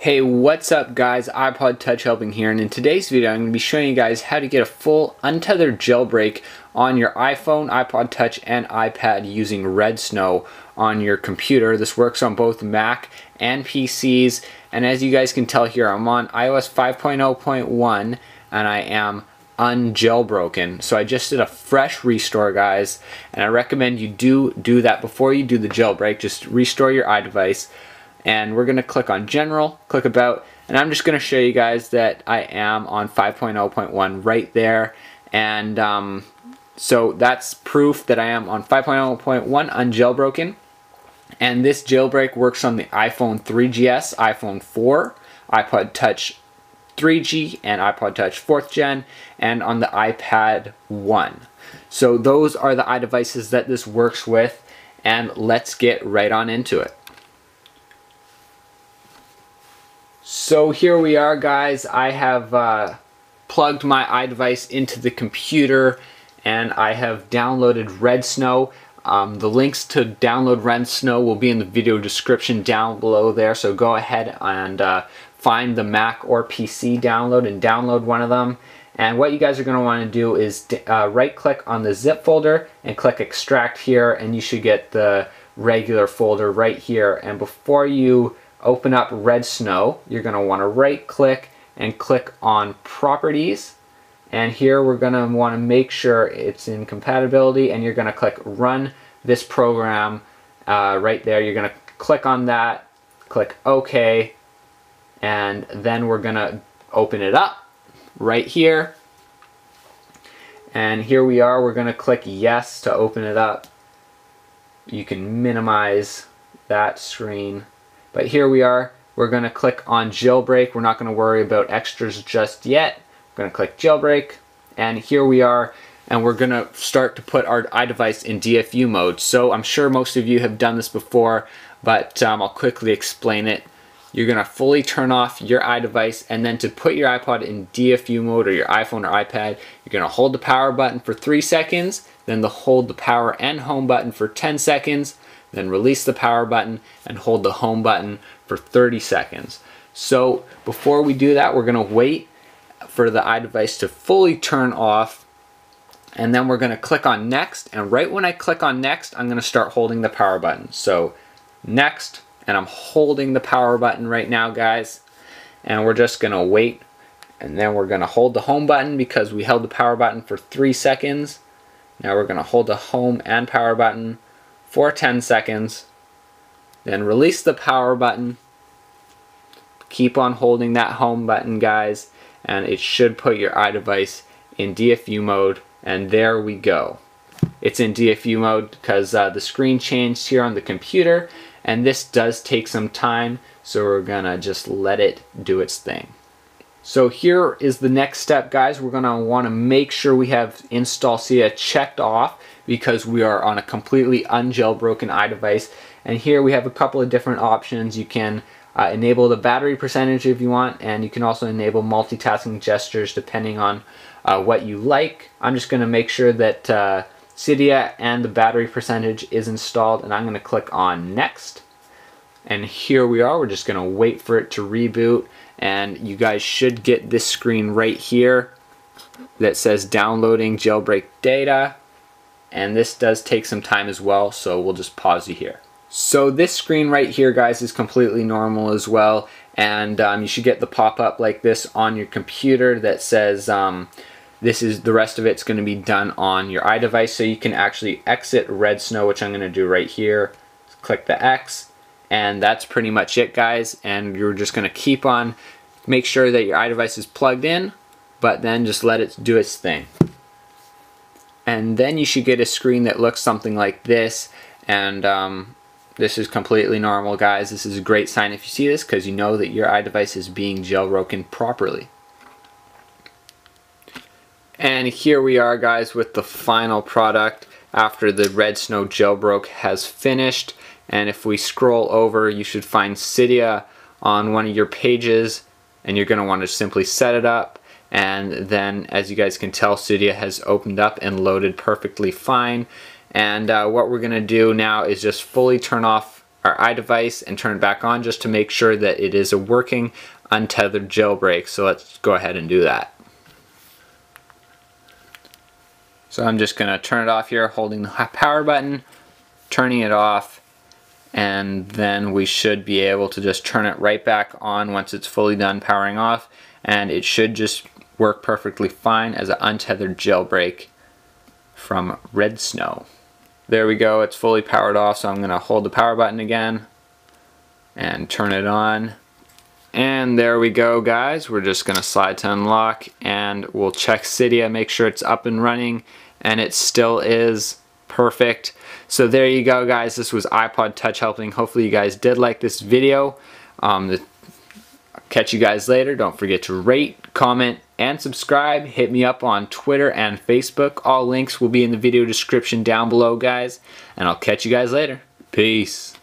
Hey, what's up guys? iPod Touch Helping here, and in today's video I'm going to be showing you guys how to get a full untethered jailbreak on your iPhone, iPod Touch, and iPad using Redsn0w on your computer. This works on both Mac and PCs, and as you guys can tell here, I'm on iOS 5.0.1, and I am unjailbroken. So I just did a fresh restore, guys, and I recommend you do do that before you do the jailbreak. Just restore your iDevice and we're going to click on general, click about, and I'm just going to show you guys that I am on 5.0.1 right there and um, so that's proof that I am on 5.0.1 unjailbroken and this jailbreak works on the iPhone 3GS, iPhone 4, iPod Touch 3G and iPod Touch 4th gen and on the iPad 1. So those are the iDevices that this works with and let's get right on into it. So here we are guys, I have uh, plugged my iDevice into the computer and I have downloaded Redsn0w. Um, the links to download Redsn0w will be in the video description down below there, so go ahead and uh, find the Mac or PC download and download one of them. And what you guys are going to want to do is uh, right click on the zip folder and click extract here and you should get the regular folder right here. And before you open up Redsn0w, you're going to want to right click and click on properties. And here we're going to want to make sure it's in compatibility and you're going to click run this program uh, right there. You're going to click on that, click OK, and then we're going to open it up right here. And here we are, we're going to click yes to open it up. You can minimize that screen but here we are. We're going to click on jailbreak. We're not going to worry about extras just yet. We're going to click jailbreak. And here we are. And we're going to start to put our iDevice in DFU mode. So I'm sure most of you have done this before, but um, I'll quickly explain it. You're going to fully turn off your iDevice and then to put your iPod in DFU mode or your iPhone or iPad, you're going to hold the power button for 3 seconds, then the hold the power and home button for 10 seconds, then release the power button and hold the home button for 30 seconds. So before we do that, we're gonna wait for the iDevice to fully turn off and then we're gonna click on next and right when I click on next, I'm gonna start holding the power button. So next, and I'm holding the power button right now, guys. And we're just gonna wait and then we're gonna hold the home button because we held the power button for three seconds. Now we're gonna hold the home and power button for 10 seconds, then release the power button. Keep on holding that home button, guys, and it should put your iDevice in DFU mode, and there we go. It's in DFU mode because uh, the screen changed here on the computer, and this does take some time, so we're gonna just let it do its thing. So here is the next step, guys. We're gonna wanna make sure we have install Cydia checked off because we are on a completely unjailbroken iDevice. And here we have a couple of different options. You can uh, enable the battery percentage if you want, and you can also enable multitasking gestures depending on uh, what you like. I'm just going to make sure that uh, Cydia and the battery percentage is installed, and I'm going to click on Next. And here we are. We're just to wait for it to reboot, and you guys should get this screen right here that says downloading jailbreak data and this does take some time as well so we'll just pause you here. So this screen right here guys is completely normal as well and um, you should get the pop-up like this on your computer that says um, this is the rest of it's going to be done on your iDevice so you can actually exit Redsn0w which I'm going to do right here. Click the X and that's pretty much it guys. And you're just to keep on make sure that your iDevice is plugged in but then just let it do its thing. And then you should get a screen that looks something like this. And um, this is completely normal guys. This is a great sign if you see this because you know that your iDevice is being jailbroken properly. And here we are guys with the final product after the Redsn0w jailbroke has finished and if we scroll over you should find Cydia on one of your pages and you're going to want to simply set it up and then as you guys can tell Cydia has opened up and loaded perfectly fine and uh, what we're gonna do now is just fully turn off our iDevice and turn it back on just to make sure that it is a working untethered jailbreak. So let's go ahead and do that. So I'm just going to turn it off here holding the power button, turning it off, and then we should be able to just turn it right back on once it's fully done powering off and it should just work perfectly fine as an untethered jailbreak from Redsn0w. There we go, it's fully powered off so I'm to hold the power button again and turn it on. And there we go guys, we're just to slide to unlock and we'll check Cydia, make sure it's up and running and it still is perfect. So there you go guys, this was iPod Touch helping. Hopefully you guys did like this video. Um, the, catch you guys later. Don't forget to rate, comment, and subscribe. Hit me up on Twitter and Facebook. All links will be in the video description down below guys. And I'll catch you guys later. Peace.